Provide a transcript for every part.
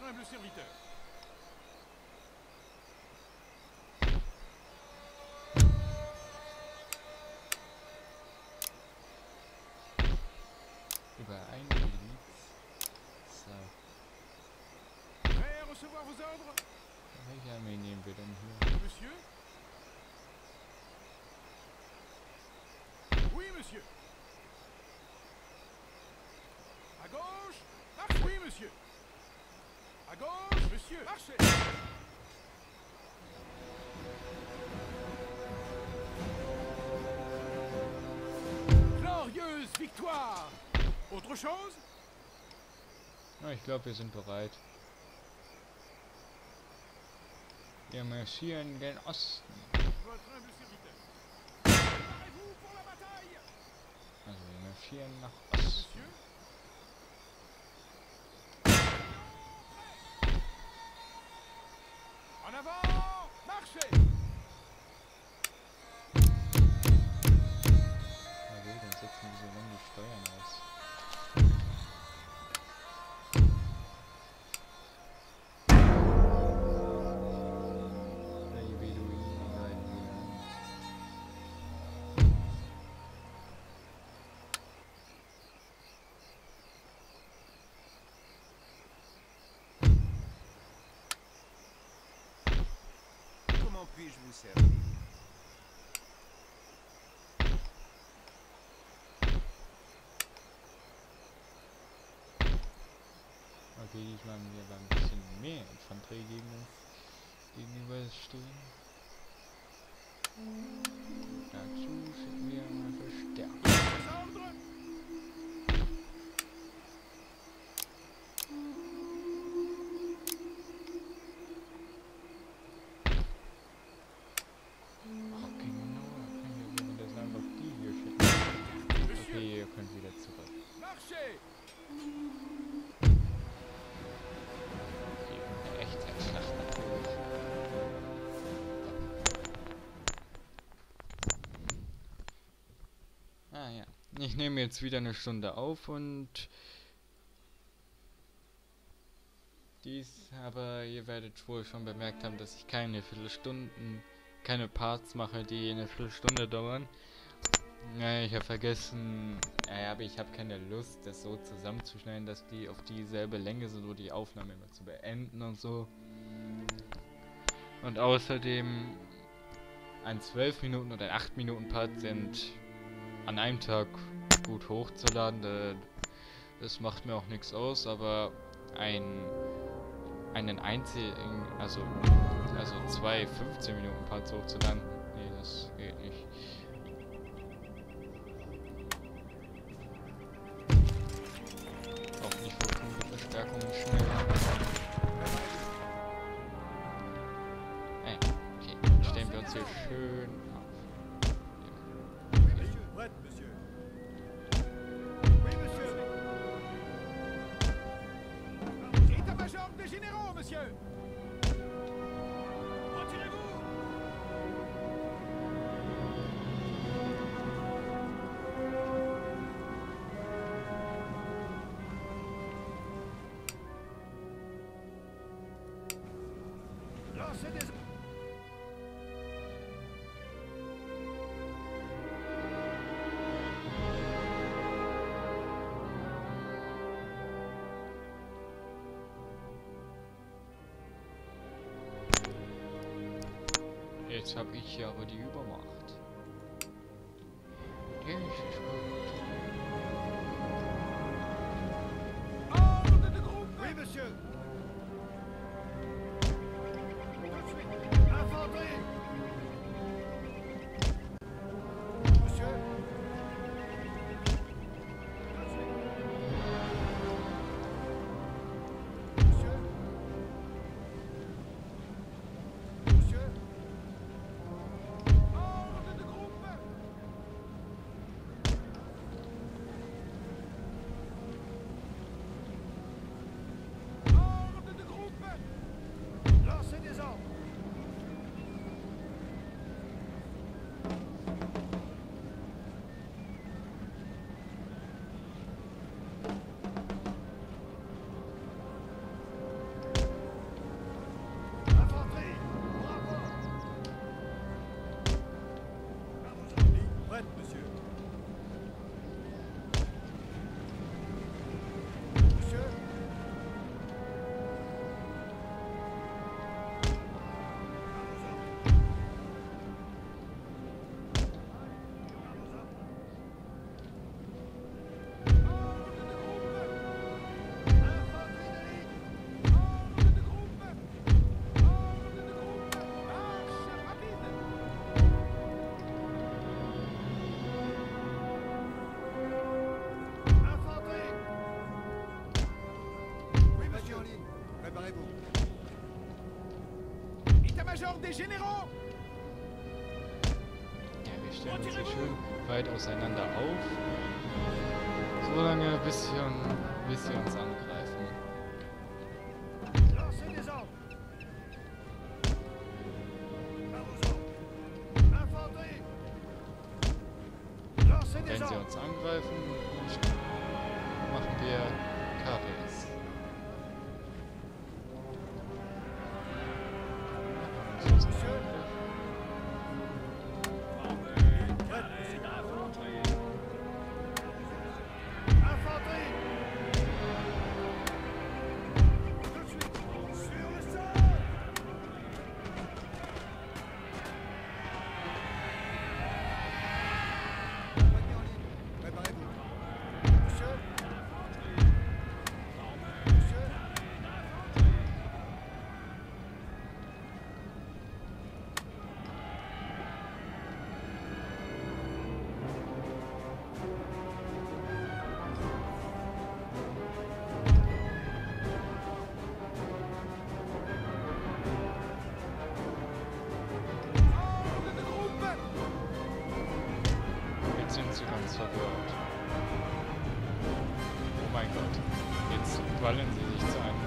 Votre humble serviteur. Über ein Miliz. So. Prêt à recevoir vos ordres? Welche Armee nehmen wir denn hier? Monsieur? Oui, monsieur. À gauche? Marchez Oui, monsieur. Glorieuse victoire Autre chose Na, ich glaube, wir sind bereit. Wir marschieren gen Osten. Also wir marschieren nach Osten. En avant Marchez Comment puis-je Okay, diesmal haben wir aber ein bisschen mehr Infanterie gegenüberstehen. Dazu schicken wir mal Verstärkung. Ich nehme jetzt wieder eine Stunde auf und dies, aber ihr werdet wohl schon bemerkt haben, dass ich keine Viertelstunden, keine Parts mache, die eine Viertelstunde dauern. Ja, ich habe vergessen, ja, aber ich habe keine Lust, das so zusammenzuschneiden, dass die auf dieselbe Länge sind, so die Aufnahme immer zu beenden und so. Und außerdem ein 12 Minuten oder ein 8 Minuten Part sind an einem Tag gut hochzuladen. da- Das macht mir auch nichts aus, aber ein einen einzigen, also also zwei 15 Minuten Parts hochzuladen, Jetzt habe ich hier aber die Übermacht. Fred, monsieur. Auseinander auf. So lange, bis wir, bis uns angreifen. Wenn sie uns angreifen, machen wir KPS. Infanterie. Verwirrt. Oh mein Gott. Jetzt ballen sie sich zu einem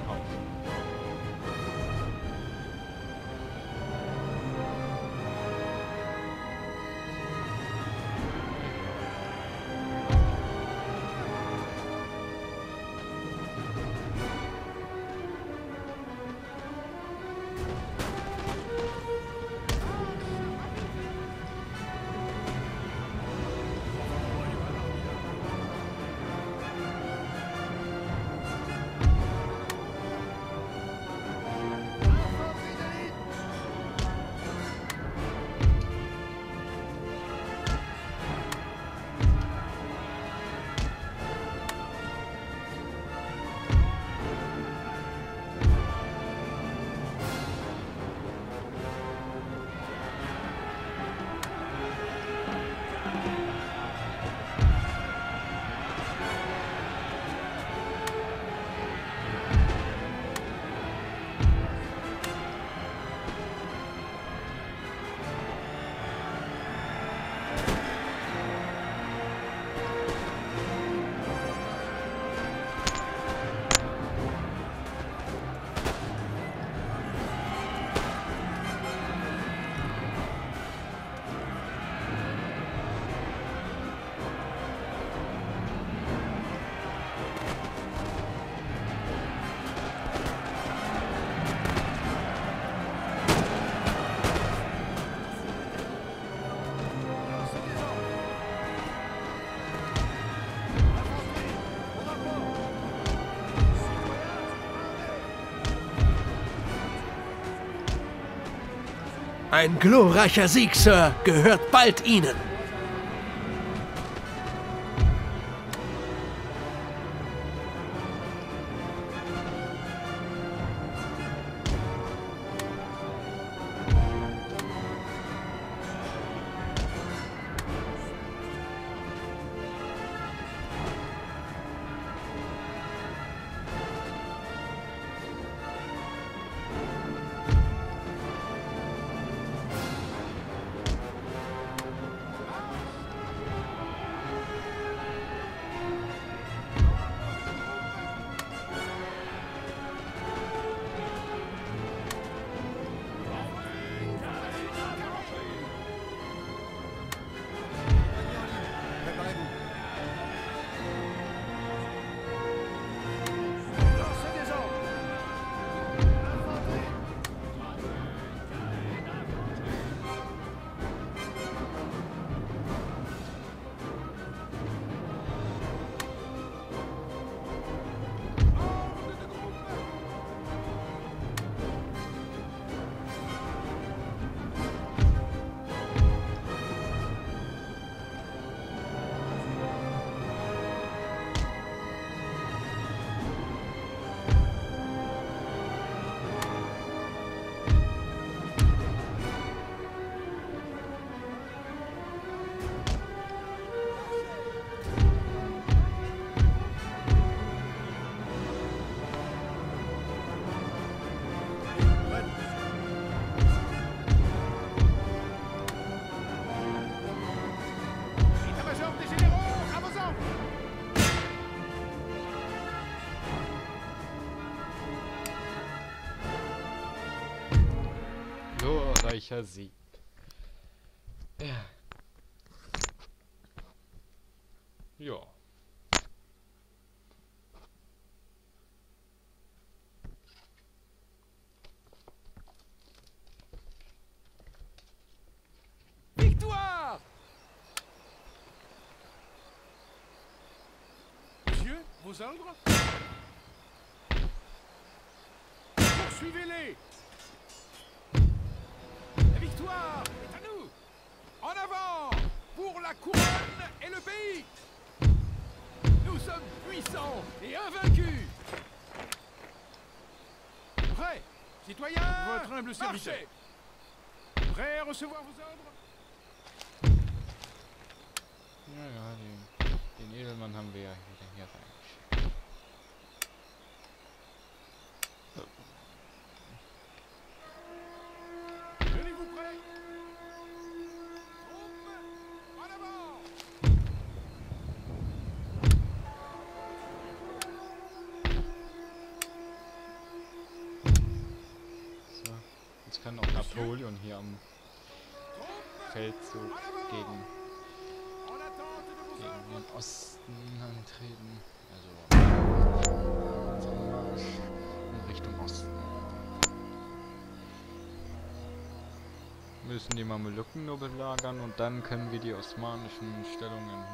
Ein glorreicher Sieg, Sir, gehört bald Ihnen. Sieg. Ja. Ja. Victoire Monsieur, vos ordres? Poursuivez-les victoire est à nous. En avant Pour la couronne et le pays. Nous sommes puissants et invaincus. Prêt Citoyens Votre humble serviteur. marchez Prêt à recevoir vos ordres? Ja, ja, den, den Edelmann haben wir ja wieder hier reingeschickt. Kann auch Napoleon hier am Feldzug gegen, gegen den Osten antreten. Also in Richtung Osten. Müssen die Mamelucken nur belagern und dann können wir die osmanischen Stellungen